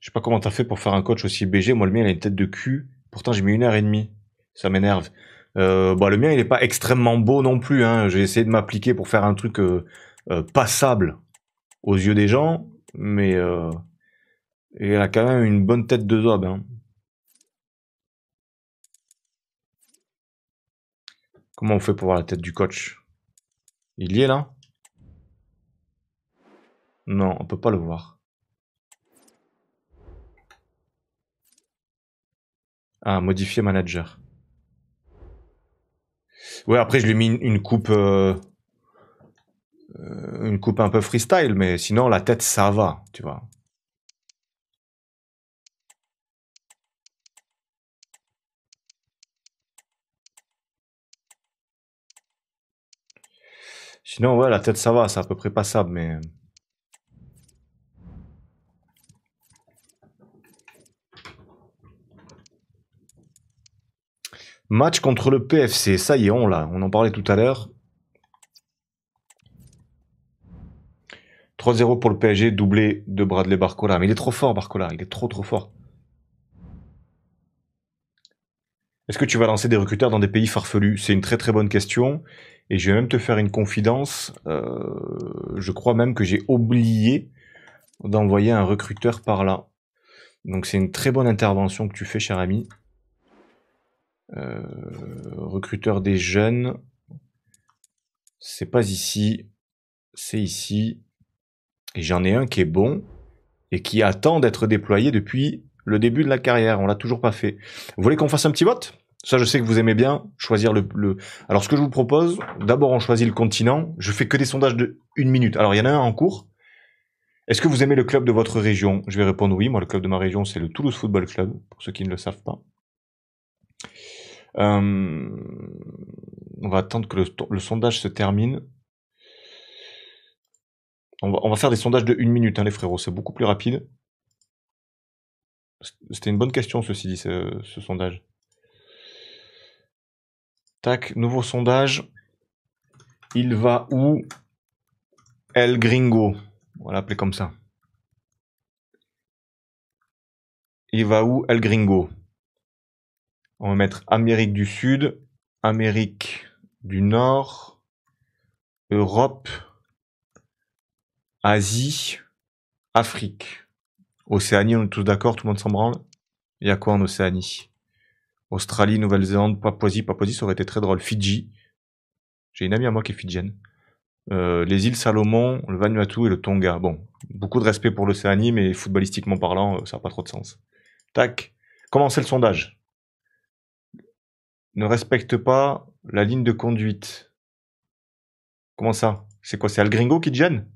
Je sais pas comment t'as fait pour faire un coach aussi BG. Moi, le mien, il a une tête de cul. Pourtant, j'ai mis une heure et demie. Ça m'énerve. Euh, bah, le mien, il est pas extrêmement beau non plus. Hein. J'ai essayé de m'appliquer pour faire un truc euh, euh, passable aux yeux des gens, mais euh, il a quand même une bonne tête de zob. Hein. Comment on fait pour voir la tête du coach? Il y est là? Non, on peut pas le voir. Ah, modifier manager. Ouais, après, je lui ai mis une, coupe. euh, euh, une coupe un peu freestyle, mais sinon, la tête, ça va, tu vois. Sinon, ouais, la tête, ça va, c'est à peu près passable, mais. Match contre le PFC, ça y est, on l'a. On en parlait tout à l'heure. 3-0 pour le PSG, doublé de Bradley Barcola. Mais il est trop fort, Barcola. Il est trop, trop fort. Est-ce que tu vas lancer des recruteurs dans des pays farfelus? C'est une très, très bonne question. Et je vais même te faire une confidence. Euh, je crois même que j'ai oublié d'envoyer un recruteur par là. Donc c'est une très bonne intervention que tu fais, cher ami. Euh, recruteur des jeunes. C'est pas ici. C'est ici. Et j'en ai un qui est bon et qui attend d'être déployé depuis le début de la carrière. On l'a toujours pas fait. Vous voulez qu'on fasse un petit vote? Ça, je sais que vous aimez bien choisir le, le- Alors, ce que je vous propose, d'abord, on choisit le continent. Je fais que des sondages de une minute. Alors, il y en a un en cours. Est-ce que vous aimez le club de votre région? Je vais répondre oui. Moi, le club de ma région, c'est le Toulouse Football Club, pour ceux qui ne le savent pas. Euh, On va attendre que le, sondage se termine. On va, on va faire des sondages de une minute, hein, les frérots. C'est beaucoup plus rapide. C'était une bonne question, ceci dit, ce, ce sondage. Tac, nouveau sondage. Il va où? El Gringo On va l'appeler comme ça. Il va où El Gringo? On va mettre Amérique du Sud, Amérique du Nord, Europe, Asie, Afrique. Océanie, on est tous d'accord, tout le monde s'en branle? Il y a quoi en Océanie? Australie, Nouvelle-Zélande, Papouasie. Papouasie, ça aurait été très drôle. Fidji. J'ai une amie à moi qui est fidjienne. Euh, les îles Salomon, le Vanuatu et le Tonga. Bon, beaucoup de respect pour l'Océanie, mais footballistiquement parlant, euh, ça n'a pas trop de sens. Tac. Comment c'est le sondage? Ne respecte pas la ligne de conduite. Comment ça? C'est quoi? C'est Al Gringo qui te gêne?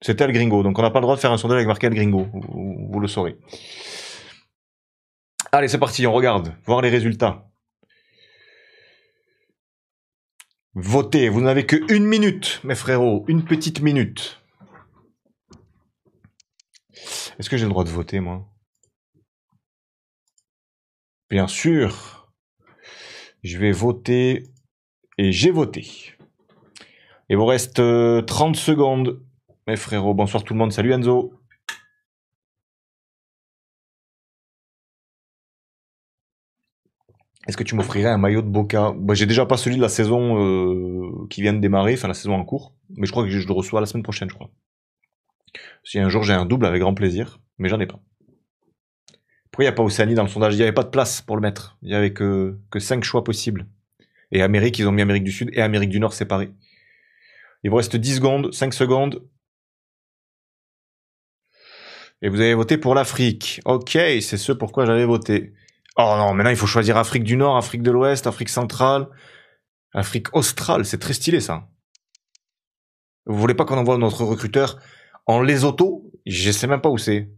C'était Al Gringo, donc on n'a pas le droit de faire un sondage avec marqué Gringo, vous, vous le saurez. Allez, c'est parti, on regarde, voir les résultats. Votez, vous n'avez que une minute, mes frérots, une petite minute. Est-ce que j'ai le droit de voter, moi? Bien sûr. Je vais voter et j'ai voté. Il vous reste euh, 30 secondes. Mes frérots, bonsoir tout le monde. Salut Enzo. Est-ce que tu m'offrirais un maillot de Boca? Bah, J'ai déjà pas celui de la saison euh, qui vient de démarrer, enfin la saison en cours. Mais je crois que je le reçois la semaine prochaine, je crois. Si un jour j'ai un double, avec grand plaisir. Mais j'en ai pas. Pourquoi il n'y a pas Océanie dans le sondage? Il n'y avait pas de place pour le mettre. Il n'y avait que, que 5 choix possibles. Et Amérique, ils ont mis Amérique du Sud et Amérique du Nord séparés. Il vous reste 10 secondes, 5 secondes. Et vous avez voté pour l'Afrique. Ok, c'est ce pourquoi j'avais voté. Oh non, maintenant il faut choisir Afrique du Nord, Afrique de l'Ouest, Afrique centrale, Afrique australe. C'est très stylé ça. Vous voulez pas qu'on envoie notre recruteur en Lesotho Je sais même pas où c'est.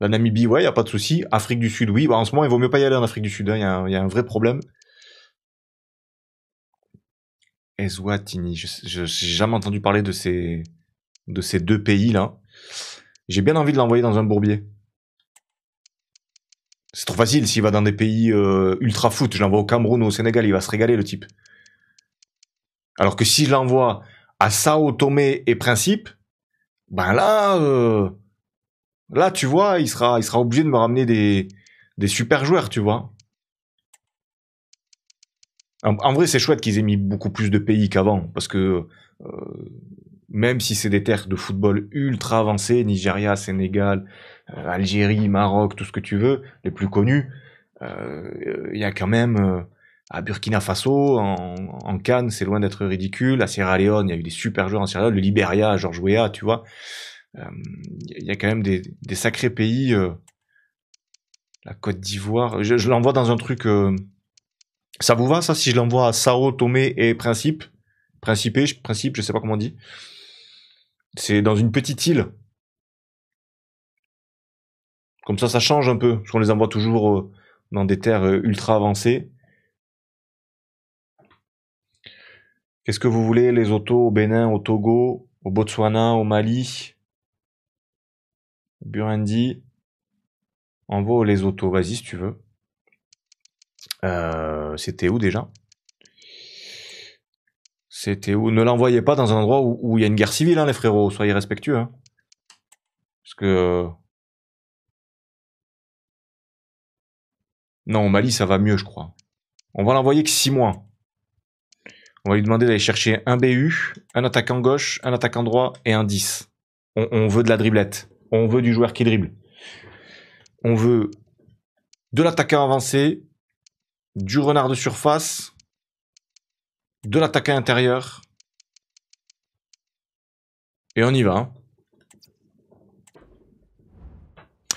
La Namibie, ouais, y a pas de souci. Afrique du Sud, oui. Bah, en ce moment, il vaut mieux pas y aller en Afrique du Sud. Il y, a un- y a un vrai problème. Eswatini, je j'ai jamais entendu parler de ces de ces deux pays là. J'ai bien envie de l'envoyer dans un bourbier. C'est trop facile s'il va dans des pays euh, ultra foot. Je l'envoie au Cameroun ou au Sénégal, il va se régaler le type. Alors que si je l'envoie à Sao Tomé et Principe, ben là, euh, là, tu vois, il sera, il sera obligé de me ramener des, des super joueurs, tu vois. En, vrai, c'est chouette qu'ils aient mis beaucoup plus de pays qu'avant, parce que euh, même si c'est des terres de football ultra avancées, Nigeria, Sénégal, euh, Algérie, Maroc, tout ce que tu veux, les plus connus, il y a quand même à Burkina Faso, en, en Cannes, c'est loin d'être ridicule. À Sierra Leone, il y a eu des super joueurs en Sierra Leone. Le Liberia, Georges Weah, tu vois. Il euh, y a quand même des, sacrés pays. Euh, la Côte d'Ivoire. Je, je l'envoie dans un truc. Euh, ça vous va ça si je l'envoie à Sao Tomé et Principe? Principe, Principe, je sais pas comment on dit. C'est dans une petite île. Comme ça, ça change un peu. Parce qu'on les envoie toujours dans des terres ultra avancées. Qu'est-ce que vous voulez Les autos au Bénin, au Togo, au Botswana, au Mali, au Burundi. Envoie les autos, vas-y si tu veux. Euh, c'était où déjà? C'était où? Ne l'envoyez pas dans un endroit où, il y a une guerre civile, hein, les frérots. Soyez respectueux. Hein. Parce que... Non, au Mali, ça va mieux, je crois. On va l'envoyer que 6 mois. On va lui demander d'aller chercher un BU, un attaquant gauche, un attaquant droit et un 10. On, veut de la driblette. On veut du joueur qui dribble. On veut de l'attaquant avancé, du renard de surface, de l'attaquant intérieur. Et on y va. Hein.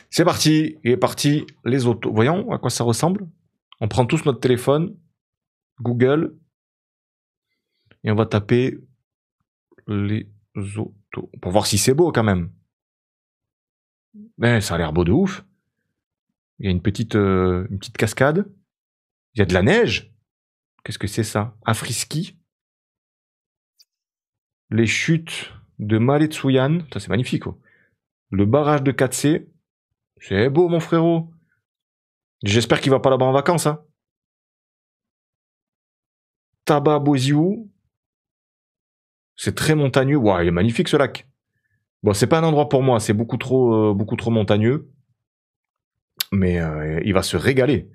C'est parti. Il est parti les autos. Voyons à quoi ça ressemble. On prend tous notre téléphone, Google, et on va taper les autos. Pour voir si c'est beau quand même. Mais ça a l'air beau de ouf. Il y a une petite, euh, une petite cascade. Il y a de la neige. Qu'est-ce que c'est ça? Afriski. Les chutes de Maletsuyan. Ça c'est magnifique. Le barrage de 4C. C'est beau mon frérot. J'espère qu'il va pas là-bas en vacances. Hein. C'est très montagneux. Waouh, il est magnifique ce lac. Bon, c'est pas un endroit pour moi, c'est beaucoup trop, euh, trop montagneux. Mais euh, il va se régaler.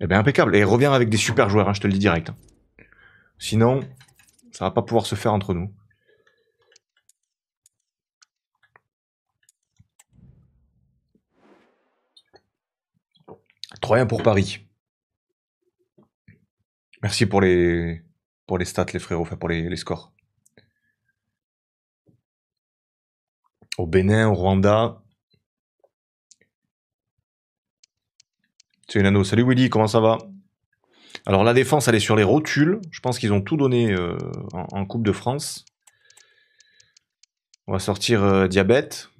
Eh bien, impeccable. Et revient avec des super joueurs, hein, je te le dis direct. Sinon, ça va pas pouvoir se faire entre nous. Troyen pour Paris. Merci pour les, pour les stats, les frérots, enfin pour les, scores. Au Bénin, au Rwanda. C'est anneau. Salut Willy, comment ça va? Alors la défense, elle est sur les rotules. Je pense qu'ils ont tout donné euh, en, Coupe de France. On va sortir euh, Diabète.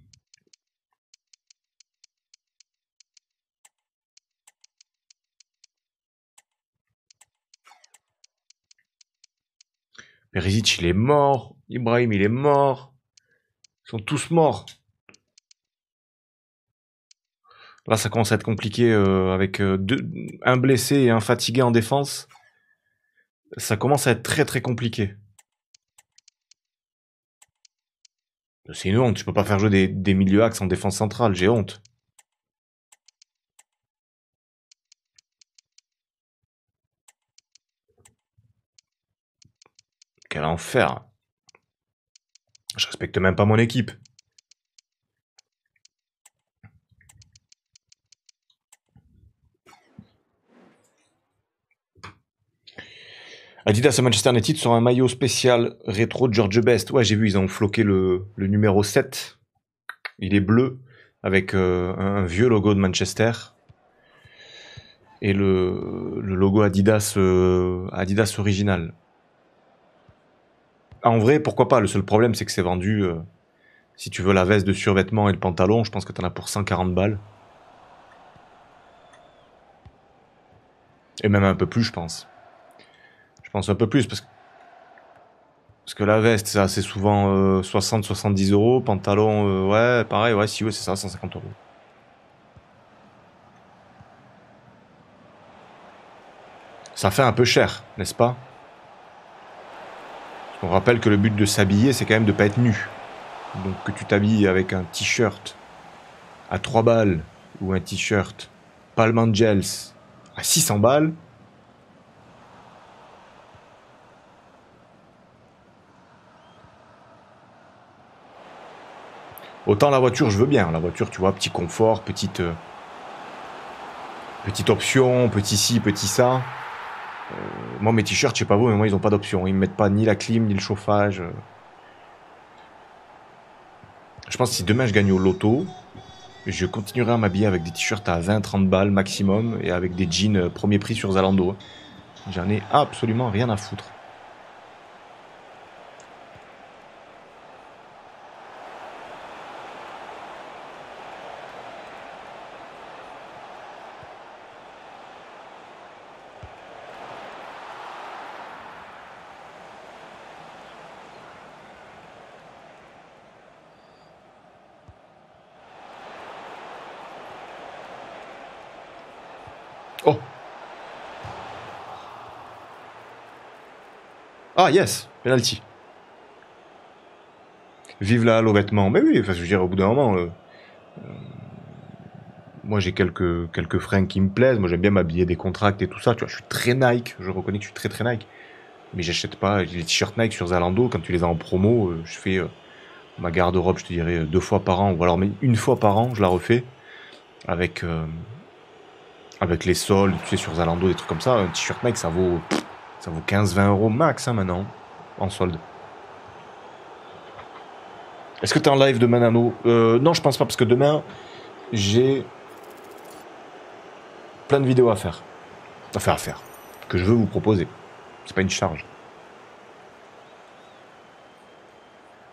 Perisic, il est mort. Ibrahim, il est mort. Ils sont tous morts. Là, ça commence à être compliqué euh, avec euh, un blessé et un fatigué en défense. Ça commence à être très très compliqué. C'est une honte, tu peux pas faire jouer des, des milieux axes en défense centrale, j'ai honte. Quel enfer. Je respecte même pas mon équipe. Adidas et Manchester United sur un maillot spécial rétro George Best. Ouais, j'ai vu, ils ont floqué le, numéro 7. Il est bleu avec euh, un vieux logo de Manchester et le, logo Adidas, euh, Adidas original. En vrai, pourquoi pas? Le seul problème, c'est que c'est vendu. Euh, si tu veux la veste de survêtement et le pantalon, je pense que t'en as pour 140 balles. Et même un peu plus, je pense. Je pense un peu plus parce que. Parce que la veste, c'est souvent 60-70 euh, euros. Pantalon, euh, ouais, pareil, ouais, si, ouais, c'est ça, 150 euros. Ça fait un peu cher, n'est-ce pas? On rappelle que le but de s'habiller, c'est quand même de pas être nu. Donc que tu t'habilles avec un t-shirt à 3 balles ou un t-shirt Palm Angels à 600 balles, Autant la voiture, je veux bien. La voiture, tu vois, petit confort, petite, euh, petite option, petit ci, petit ça. Euh, moi, mes t-shirts, je sais pas vous, mais moi, ils ont pas d'option. Ils me mettent pas ni la clim, ni le chauffage. Je pense que si demain je gagne au loto, je continuerai à m'habiller avec des t-shirts à 20-30 balles maximum et avec des jeans euh, premier prix sur Zalando. J'en ai absolument rien à foutre. Oh Ah yes Penalty. Vive la halle vêtements. Mais oui, enfin, je veux dire, au bout d'un moment... Euh, euh, moi, j'ai quelques, quelques fringues qui me plaisent. Moi, j'aime bien m'habiller des contracts et tout ça. Tu vois, je suis très Nike. Je reconnais que je suis très, très Nike. Mais j'achète pas les t-shirts Nike sur Zalando. Quand tu les as en promo, euh, je fais ma garde-robe, je te dirais, deux fois par an. Ou alors, mais une fois par an, je la refais. Avec avec les soldes, tu sais, sur Zalando, des trucs comme ça, un t-shirt Nike, ça vaut, ça vaut 15-20 euros max hein, maintenant, en solde. Est-ce que tu es en live demain, Nano? Euh, Non, je pense pas, parce que demain, j'ai plein de vidéos à faire. Enfin, à faire. Que je veux vous proposer. C'est pas une charge.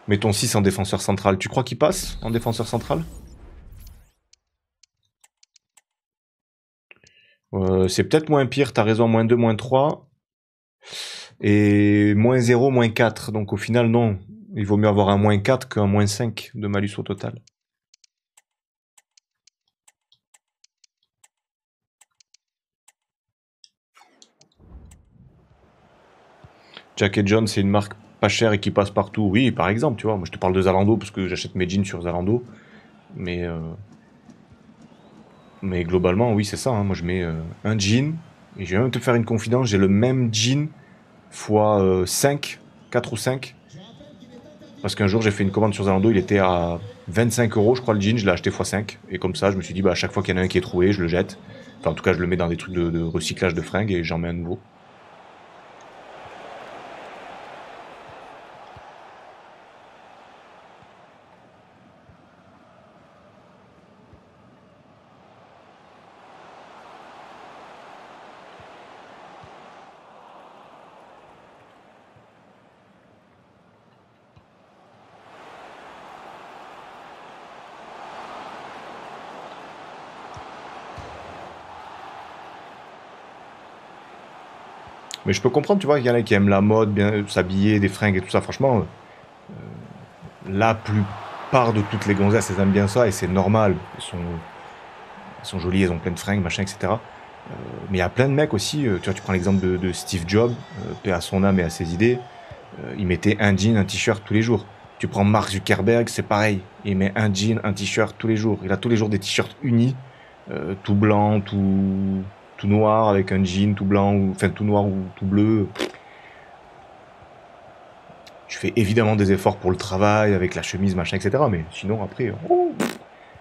Mettons 6 en défenseur central. Tu crois qu'il passe en défenseur central? Euh, c'est peut-être moins pire, t'as raison, moins 2, moins 3. Et moins 0, moins 4. Donc au final, non. Il vaut mieux avoir un moins 4 qu'un moins 5 de malus au total. Jack et John, c'est une marque pas chère et qui passe partout. Oui, par exemple, tu vois. Moi, je te parle de Zalando parce que j'achète mes jeans sur Zalando. Mais euh, mais globalement, oui, c'est ça. Hein. Moi, je mets euh, un jean. Et je vais même te faire une confidence. J'ai le même jean fois 5, euh, 4 ou 5. Parce qu'un jour, j'ai fait une commande sur Zalando. Il était à 25 euros, je crois, le jean. Je l'ai acheté fois 5. Et comme ça, je me suis dit, bah, à chaque fois qu'il y en a un qui est trouvé, je le jette. Enfin, en tout cas, je le mets dans des trucs de recyclage de fringues et j'en mets un nouveau. Mais je peux comprendre, tu vois, qu'il y en a qui aiment la mode, bien s'habiller, des fringues et tout ça. Franchement, euh, la plupart de toutes les gonzesses, elles aiment bien ça et c'est normal. Elles sont, elles sont jolies, elles ont plein de fringues, machin, etc. Euh, mais il y a plein de mecs aussi. Euh, tu vois, tu prends l'exemple de, Steve Jobs, à son âme et à ses idées. il mettait un jean, un t-shirt tous les jours. Tu prends Mark Zuckerberg, c'est pareil. Il met un jean, un t-shirt tous les jours. Il a tous les jours des t-shirts unis, tout blanc, tout tout noir avec un jean tout blanc, ou enfin tout noir ou tout bleu. Je fais évidemment des efforts pour le travail, avec la chemise, machin, etc. Mais sinon, après, oh,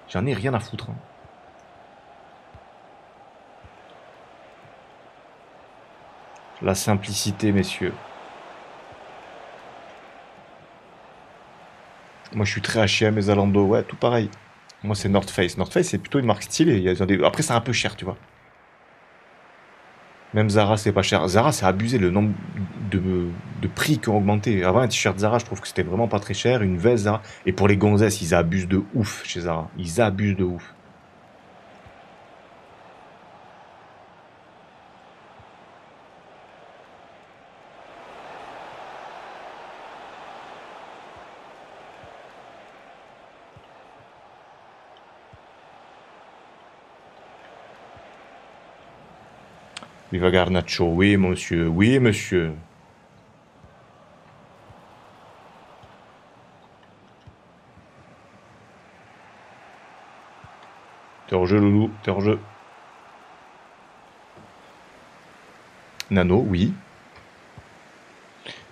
j'en ai rien à foutre. Hein. La simplicité, messieurs. Moi, je suis très H&M et Zalando. Ouais, tout pareil. Moi, c'est North Face. North Face, c'est plutôt une marque stylée. Après, c'est un peu cher, tu vois. Même Zara, c'est pas cher. Zara, c'est abusé le nombre de, prix qui ont augmenté. Avant, un t-shirt Zara, je trouve que c'était vraiment pas très cher. Une veste Zara. Et pour les gonzesses, ils abusent de ouf chez Zara. Ils abusent de ouf. Viva Garnacho, oui monsieur, oui monsieur. T'es hors jeu, loulou, t'es hors jeu. Nano, oui.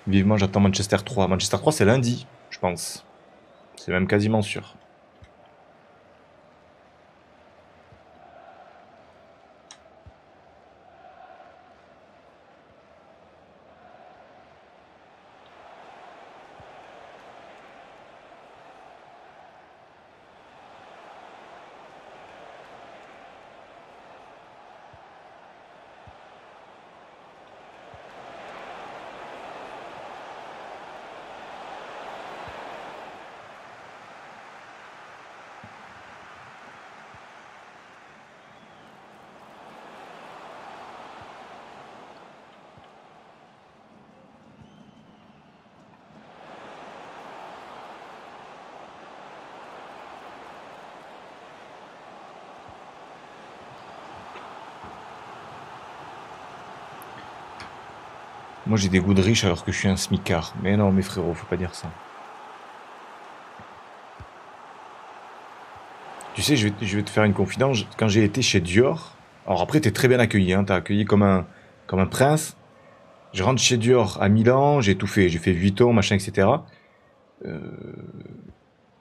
Vivement, j'attends Manchester 3. Manchester 3, c'est lundi, je pense. C'est même quasiment sûr. Moi j'ai des goûts de riche alors que je suis un smicard. Mais non, mes frérots, faut pas dire ça. Tu sais, je vais, te faire une confidence. Quand j'ai été chez Dior, alors après, t'es très bien accueilli, hein, t'as accueilli comme un, comme un prince. Je rentre chez Dior à Milan, j'ai tout fait, j'ai fait Vuitton, machin, etc. Euh,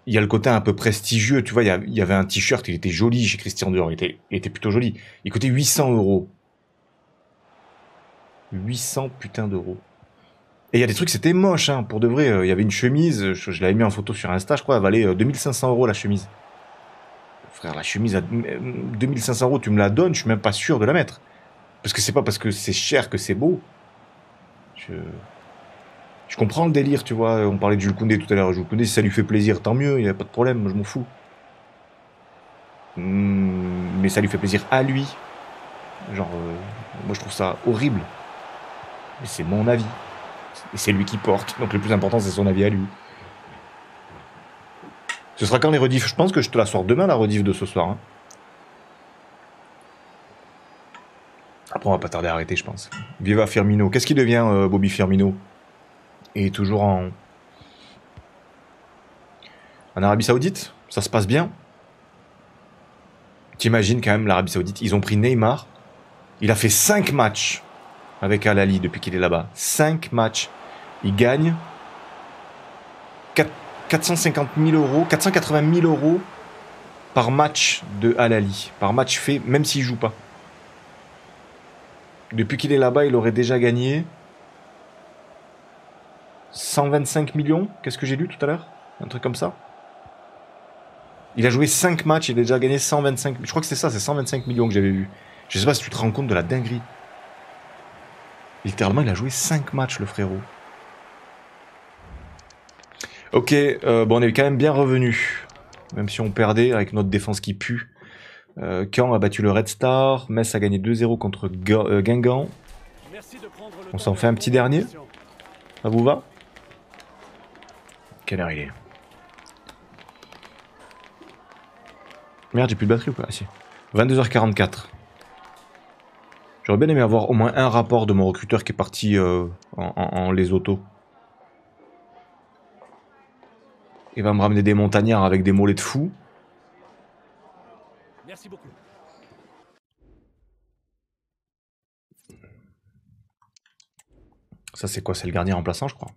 il y a le côté un peu prestigieux, tu vois, il y, avait un t-shirt, il était joli chez Christian Dior, était, il était plutôt joli. Il coûtait 800 euros. 800 putains d'euros. Et il y a des trucs, c'était moche, hein, pour de vrai. Euh, il y avait une chemise, je, l'avais mis en photo sur Insta, je crois, elle valait 2500 euh, euros la chemise. Frère, la chemise à 2500 euros, tu me la donnes, je suis même pas sûr de la mettre. Parce que c'est pas parce que c'est cher que c'est beau. Je... comprends le délire, tu vois. On parlait de Jules Koundé tout à l'heure. Jules Koundé, si ça lui fait plaisir, tant mieux, il n'y a pas de problème, je m'en fous. Hmm, mais ça lui fait plaisir à lui. Genre, euh, moi je trouve ça horrible c'est mon avis. Et c'est lui qui porte. Donc le plus important, c'est son avis à lui. Ce sera quand les rediffs? Je pense que je te la sors demain, la rediff de ce soir. Hein. Après, on va pas tarder à arrêter, je pense. Viva Firmino. Qu'est-ce qui devient euh, Bobby Firmino? Et toujours en... En Arabie Saoudite? Ça se passe bien? T'imagines quand même l'Arabie Saoudite Ils ont pris Neymar. Il a fait 5 matchs avec Al-Ali depuis qu'il est là-bas. 5 matchs. Il gagne 450 000 euros, 480 000 euros par match de Al-Ali. Par match fait, même s'il joue pas. Depuis qu'il est là-bas, il aurait déjà gagné 125 millions. Qu'est-ce que j'ai lu tout à l'heure? Un truc comme ça. Il a joué 5 matchs, il a déjà gagné 125. Je crois que c'est ça, c'est 125 millions que j'avais vu. Je sais pas si tu te rends compte de la dinguerie. Littéralement, il a joué 5 matchs, le frérot. Ok, euh, bon, on est quand même bien revenu. Même si on perdait avec notre défense qui pue. Euh, Caen a battu le Red Star. Metz a gagné 2-0 contre euh, Guingamp. On s'en fait un petit dernier Ça vous va Quelle heure il est? Merde, j'ai plus de batterie ou pas? Ah, si. 22h44. J'aurais bien aimé avoir au moins un rapport de mon recruteur qui est parti euh, en, les autos. Il va me ramener des montagnards avec des mollets de fou. Merci beaucoup. Ça c'est quoi? C'est le gardien remplaçant je crois.